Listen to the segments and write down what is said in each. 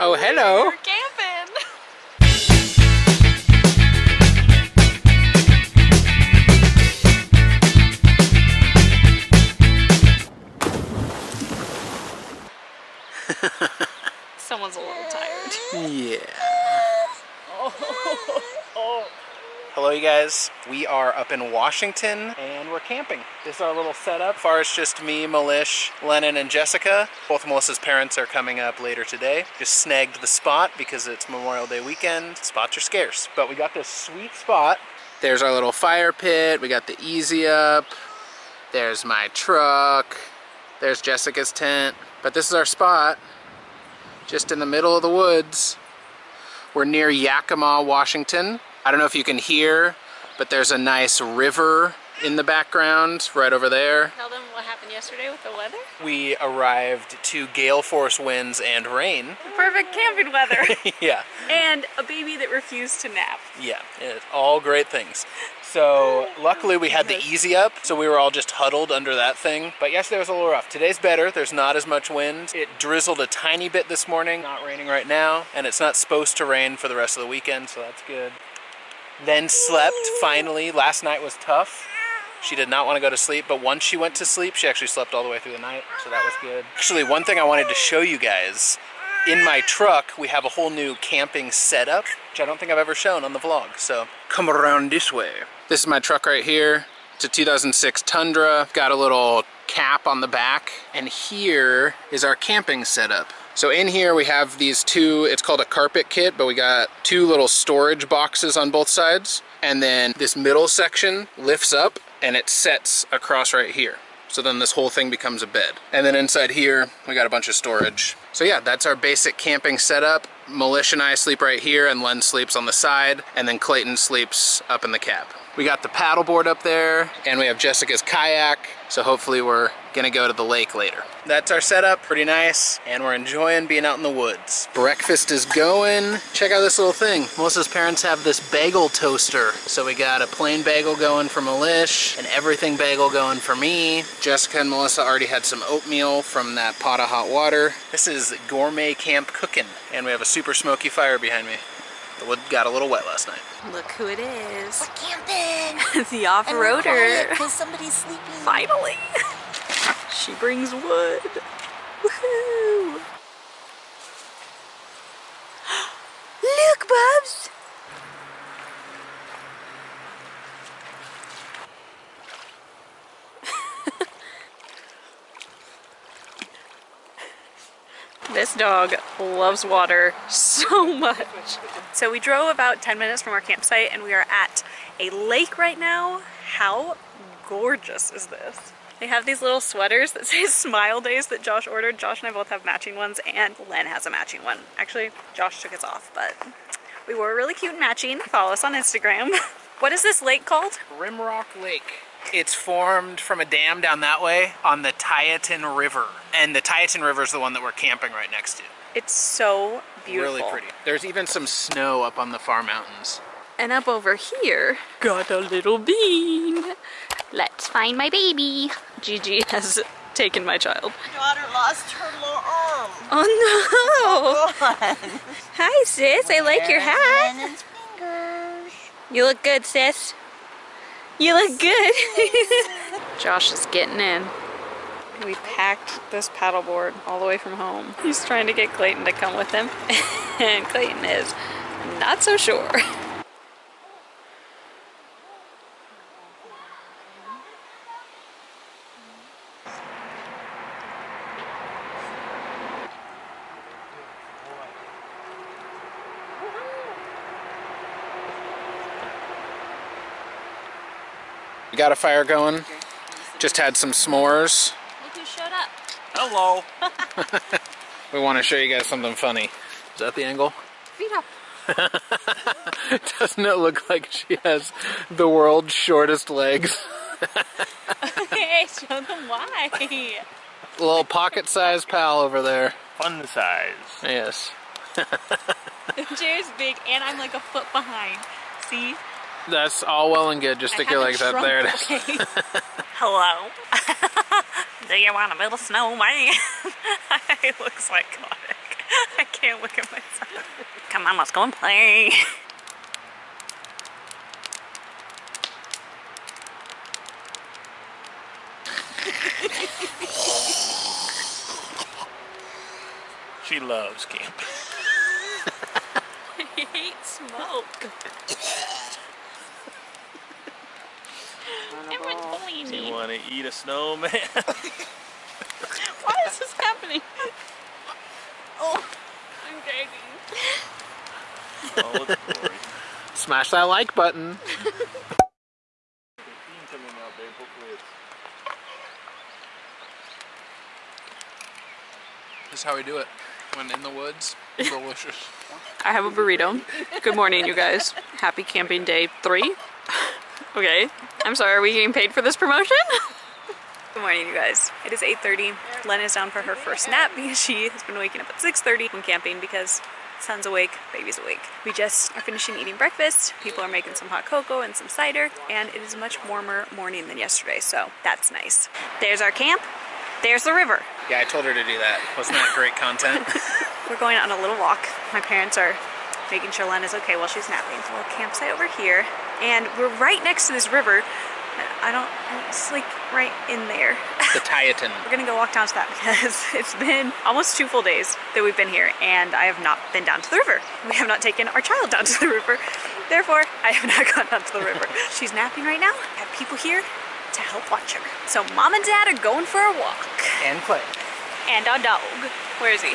Oh, hello. We're camping. Someone's a little tired. Yeah. Oh. Oh. Hello, you guys. We are up in Washington and we're camping. This is our little setup. As far as just me, Malish, Lennon, and Jessica. Both Melissa's parents are coming up later today. Just snagged the spot because it's Memorial Day weekend. Spots are scarce. But we got this sweet spot. There's our little fire pit. We got the easy up. There's my truck. There's Jessica's tent. But this is our spot. Just in the middle of the woods. We're near Yakima, Washington. I don't know if you can hear, but there's a nice river in the background right over there. Tell them what happened yesterday with the weather. We arrived to gale force winds and rain. Perfect camping weather. yeah, and a baby that refused to nap. yeah, all great things. So luckily we had the easy up, so we were all just huddled under that thing. But yesterday was a little rough. Today's better. There's not as much wind. It drizzled a tiny bit this morning. Not raining right now, and it's not supposed to rain for the rest of the weekend, so that's good. Then slept finally. Last night was tough. She did not want to go to sleep, but once she went to sleep, she actually slept all the way through the night, so that was good. Actually, one thing I wanted to show you guys in my truck, we have a whole new camping setup, which I don't think I've ever shown on the vlog. So come around this way. This is my truck right here. It's a 2006 Tundra. Got a little cap on the back. And here is our camping setup. So in here we have these two, it's called a carpet kit, but we got two little storage boxes on both sides. And then this middle section lifts up and it sets across right here. So then this whole thing becomes a bed. And then inside here, we got a bunch of storage. So yeah, that's our basic camping setup. Malish and I sleep right here and Len sleeps on the side and then Clayton sleeps up in the cab. We got the paddleboard up there and we have Jessica's kayak. So hopefully we're gonna go to the lake later. That's our setup, pretty nice. And we're enjoying being out in the woods. Breakfast is going. Check out this little thing. Melissa's parents have this bagel toaster. So we got a plain bagel going for Malish, and everything bagel going for me. Jessica and Melissa already had some oatmeal from that pot of hot water. This is gourmet camp cooking. And we have a super smoky fire behind me. The wood got a little wet last night. Look who it is. We're camping. the off-roader. Because somebody's sleeping. Finally. she brings wood. Woohoo. Look, Bubs. This dog loves water so much. So we drove about 10 minutes from our campsite and we are at a lake right now. How gorgeous is this? They have these little sweaters that say Smile Days that Josh ordered. Josh and I both have matching ones and Len has a matching one. Actually, Josh took his off, but we were really cute matching. Follow us on Instagram. What is this lake called? Rimrock Lake. It's formed from a dam down that way on the Tieton River. And the Tieton River is the one that we're camping right next to. It's so beautiful. Really pretty. There's even some snow up on the far mountains. And up over here, got a little bean. Let's find my baby. Gigi has taken my child. My Daughter lost her little arm. Oh no! on. Hi sis, I like your hat. Lennon's fingers. You look good sis. You look good. Josh is getting in. We packed this paddleboard all the way from home. He's trying to get Clayton to come with him, and Clayton is not so sure. We got a fire going. Just had some s'mores. Look who showed up. Hello. we want to show you guys something funny. Is that the angle? Feet up. Doesn't it look like she has the world's shortest legs? hey, show them why. little pocket-sized pal over there. Fun size. Yes. The chair's big, and I'm like a foot behind. See? That's all well and good. Just stick I your haven't legs out. There it is. okay? Hello. Do you want a little snowman? he looks psychotic. I can't look at myself. Come on, let's go and play. She loves camping. I hate smoke. Everyone's bullying You me. Want to eat a snowman? Why is this happening? Oh, I'm gagging. All its glory. Smash that like button. This is how we do it. When in the woods, delicious. I have a burrito. Good morning, you guys. Happy camping day three. Okay. I'm sorry, are we getting paid for this promotion? Good morning, you guys. It is 8.30. Len is down for her first nap because she has been waking up at 6.30 when camping because son's awake, baby's awake. We just are finishing eating breakfast. People are making some hot cocoa and some cider, and it is a much warmer morning than yesterday, so that's nice. There's our camp. There's the river. Yeah, I told her to do that. Wasn't that great content? We're going on a little walk. My parents are making sure Len is okay while she's napping. A little campsite over here, and we're right next to this river. I don't. It's like right in there. the Tieton. We're gonna go walk down to that because it's been almost two full days that we've been here, and I have not been down to the river. We have not taken our child down to the river. Therefore, I have not gone down to the river. She's napping right now. I have people here to help watch her. So mom and dad are going for a walk And Clay. and our dog. Where is he?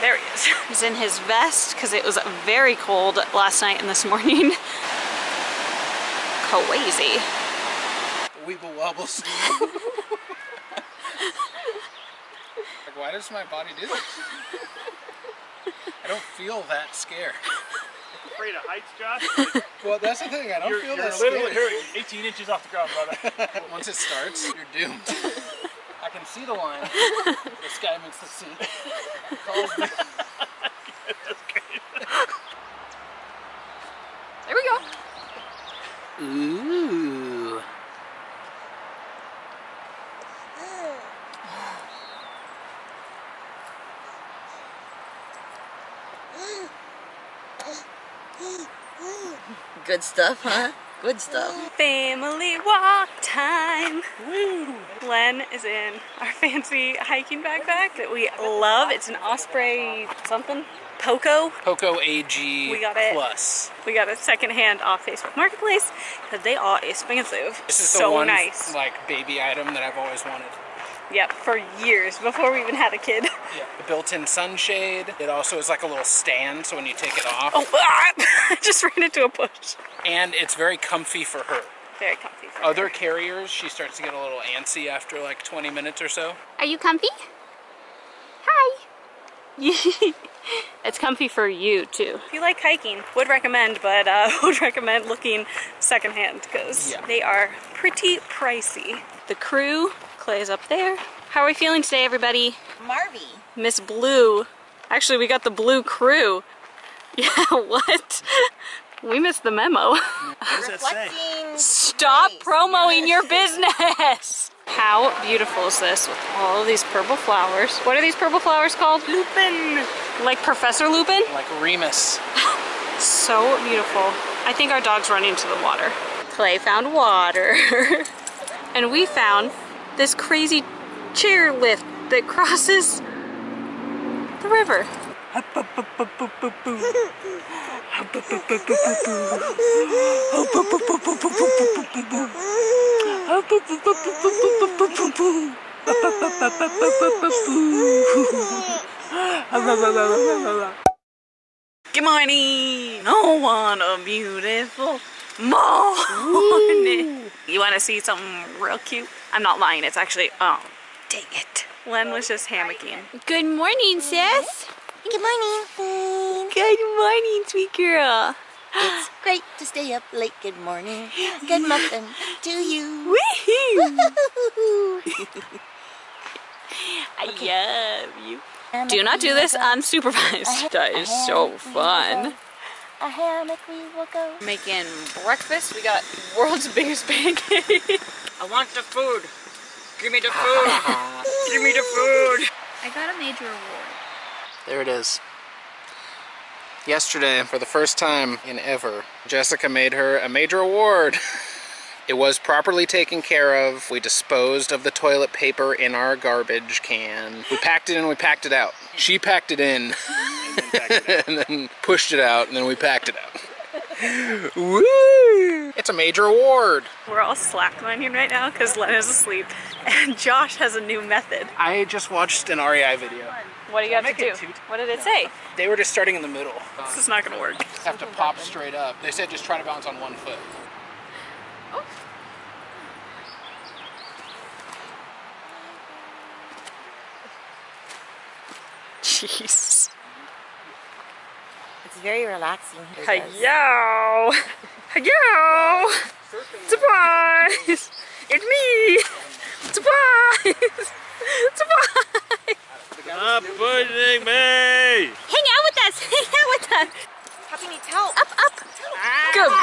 There he is. He's in his vest because it was very cold last night and this morning. Crazy. Weeble wobbles. like, why does my body do this? I don't feel that scared. afraid of heights, Josh? Well, that's the thing. I don't You're, feel you're that literally scared. here, 18 inches off the ground, brother. Once it starts, you're doomed. I can see the line. This guy makes the sea. Calls me. There we go. Ooh. Good stuff, huh? Good stuff. Family walk time. Woo! Glenn is in our fancy hiking backpack that we love. It's an Osprey something. Poco. Poco AG We got it. Plus. We got it secondhand off Facebook Marketplace because they are expensive. This is so the one nice. like baby item that I've always wanted. Yep, for years before we even had a kid. Yeah. The built-in sunshade. It also is like a little stand, so when you take it off, Oh, ah! I just ran into a bush. and it's very comfy for her. Very comfy. For Other her. carriers, she starts to get a little antsy after like 20 minutes or so. Are you comfy? Hi. it's comfy for you too. If you like hiking, would recommend, but uh, would recommend looking secondhand because Yeah. they are pretty pricey. The crew, Clay's up there. How are we feeling today, everybody? Marvy. Miss Blue. Actually, we got the Blue crew. Yeah, what? We missed the memo. What does that say? Stop space. promoting your business. How beautiful is this with all of these purple flowers? What are these purple flowers called? Lupin. Like Professor Lupin? Like Remus. So beautiful. I think our dog's running to the water. Clay found water. and we found this crazy chair lift that crosses the river. Good morning. Oh, what a beautiful morning. You want to see something real cute? I'm not lying. It's actually, oh, dang it. Len was just hammocking. Good morning, sis. Good morning. Good morning, sweet girl. It's great to stay up late. Good morning. Good muffin to you. Woohoo! I love you. Do not do this unsupervised. That is so fun. A hammock we will go. Making breakfast. We got world's biggest pancake. I want the food. Give me the food. Give me the food. I got a major award. There it is. Yesterday, for the first time in ever, Jessica made her a major award. It was properly taken care of. We disposed of the toilet paper in our garbage can. We packed it in, we packed it out. She packed it in and then pushed it out, and then we packed it out. Woo! It's a major award. We're all slacklining right now because Lena's asleep, and Josh has a new method. I just watched an REI video. What do you have to do? it What did it say? They were just starting in the middle. This is not gonna work. have to pop straight up. They said just try to balance on one foot. Jeez. It's very relaxing. Hello! Hello! Surprise! It's me! Surprise! Surprise! Stop pushing me! Hang out with us! Hang out with us! Puppy needs help. Up, up! Good boy!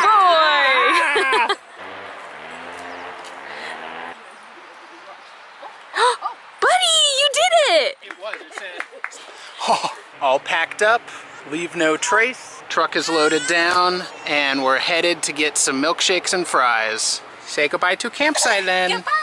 Ah! Buddy, you did it! It was. It said. All packed up. Leave no trace. Truck is loaded down, and we're headed to get some milkshakes and fries. Say goodbye to campsite then. Goodbye!